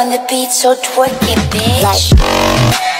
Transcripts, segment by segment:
on the beat, so twerk it, bitch. Like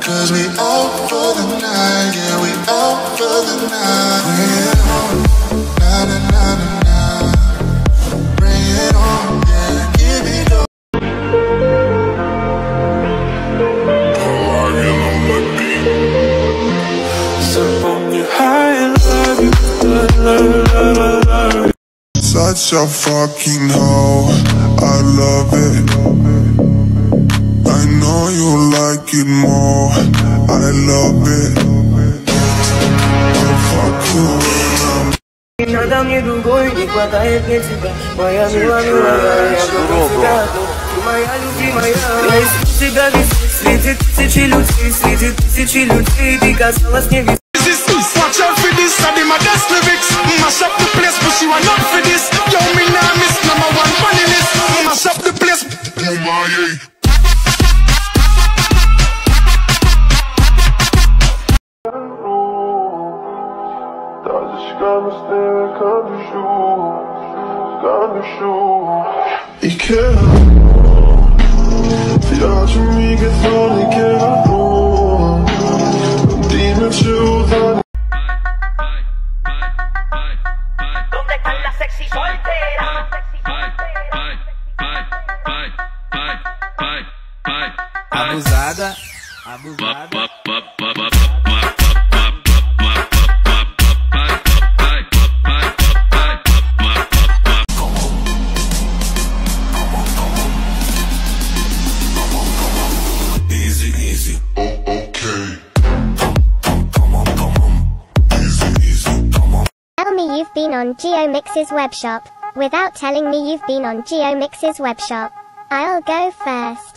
Cause we out for the night, yeah, we out for the night. Bring it on, na na na na na. Bring it on, yeah, give me. Such a fucking hoe, I love it. I know you like it more, I love it. Oh, fuck you. Nada mnie długo i nie kładaje piecyka Moja miła, miła, ja go cygato Moja lubi, moja Cygawi, світи тисячі людей Світи тисячі людей Ти казалась не від This is watch out for this, I did my best lyrics. Mash up the place, but she want not for this. Yo, me nah miss number one funny list. Mash up the place. Oh my, ficar nos tecando juntos, E quero virar de que falei que era bom. Dime te usar. Onde? Abusada, abusada. abusada. Me you've been on GeoMix's webshop, without telling me you've been on GeoMix's webshop. I'll go first.